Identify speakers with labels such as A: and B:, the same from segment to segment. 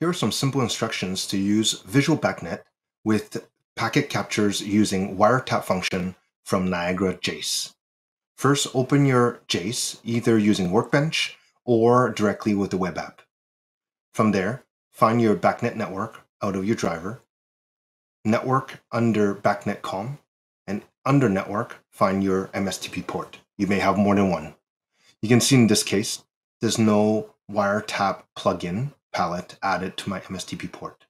A: Here are some simple instructions to use Visual BACnet with packet captures using wiretap function from Niagara JACE. First, open your JACE either using Workbench or directly with the web app. From there, find your BACnet network out of your driver, network under BACnet Comm, and under network, find your MSTP port. You may have more than one. You can see in this case, there's no wiretap plugin palette added to my MSTP port.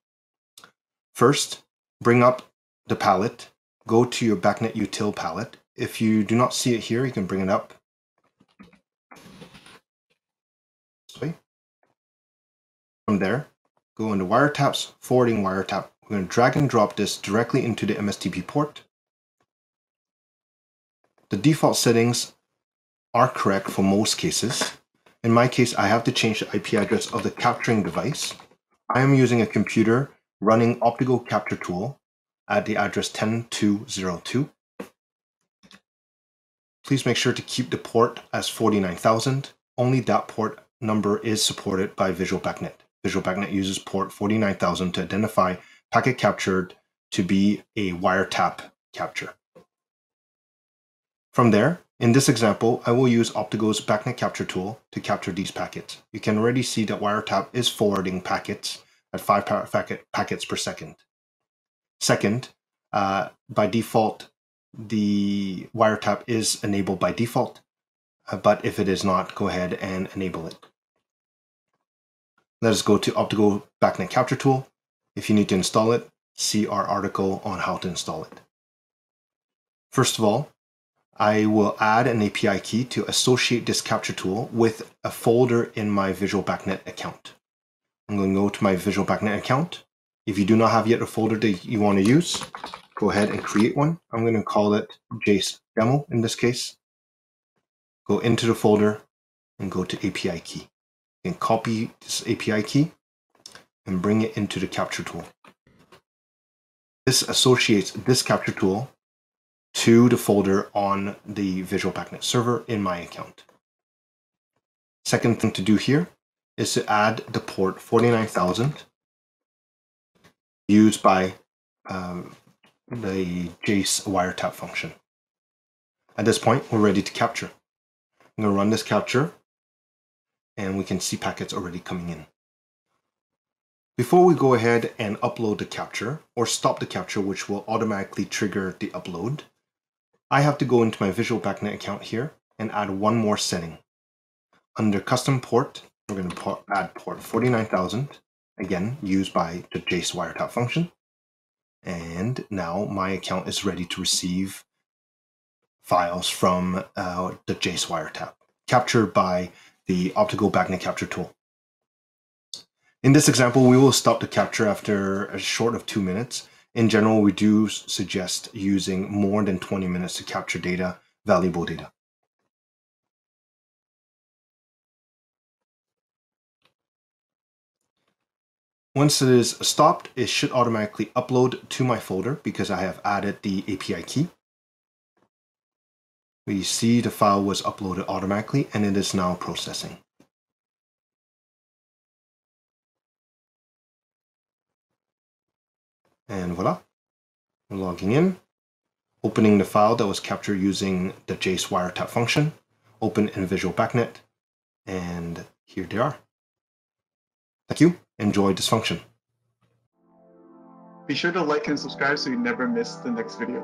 A: First, bring up the palette, go to your BACnet util palette. If you do not see it here, you can bring it up. From there, go into wiretaps, forwarding wiretap. We're going to drag and drop this directly into the MSTP port. The default settings are correct for most cases. In my case, I have to change the IP address of the capturing device. I am using a computer running Optigo capture tool at the address 10202. Please make sure to keep the port as 49000. Only that port number is supported by Visual BACnet. Visual BACnet uses port 49000 to identify packet captured to be a wiretap capture. From there, in this example, I will use Optigo's BACnet capture tool to capture these packets. You can already see that Wiretap is forwarding packets at 5 packet packets per second. Second, uh, by default, the Wiretap is enabled by default, uh, but if it is not, go ahead and enable it. Let us go to Optigo BACnet capture tool. If you need to install it, see our article on how to install it. First of all, I will add an API key to associate this capture tool with a folder in my Visual BACnet account. I'm going to go to my Visual BACnet account. If you do not have yet a folder that you want to use, go ahead and create one. I'm going to call it JACE demo in this case. Go into the folder and go to API key. And copy this API key and bring it into the capture tool. This associates this capture tool to the folder on the Visual BACnet server in my account. Second thing to do here is to add the port 49000 used by um, the JACE wiretap function. At this point, we're ready to capture. I'm going to run this capture and we can see packets already coming in. Before we go ahead and upload the capture or stop the capture, which will automatically trigger the upload, I have to go into my Visual BACnet account here and add one more setting. Under custom port, we're going to add port 49000, again, used by the JACE wiretap function. And now my account is ready to receive files from uh, the JACE wiretap, captured by the Optigo BACnet capture tool. In this example, we will stop the capture after a short of two minutes in general, we do suggest using more than 20 minutes to capture data, valuable data. Once it is stopped, it should automatically upload to my folder because I have added the API key. We see the file was uploaded automatically and it is now processing. And voila, we're logging in, opening the file that was captured using the JACE wiretap function, open in Visual BACnet, and here they are. Thank you. Enjoy this function.
B: Be sure to like and subscribe so you never miss the next video.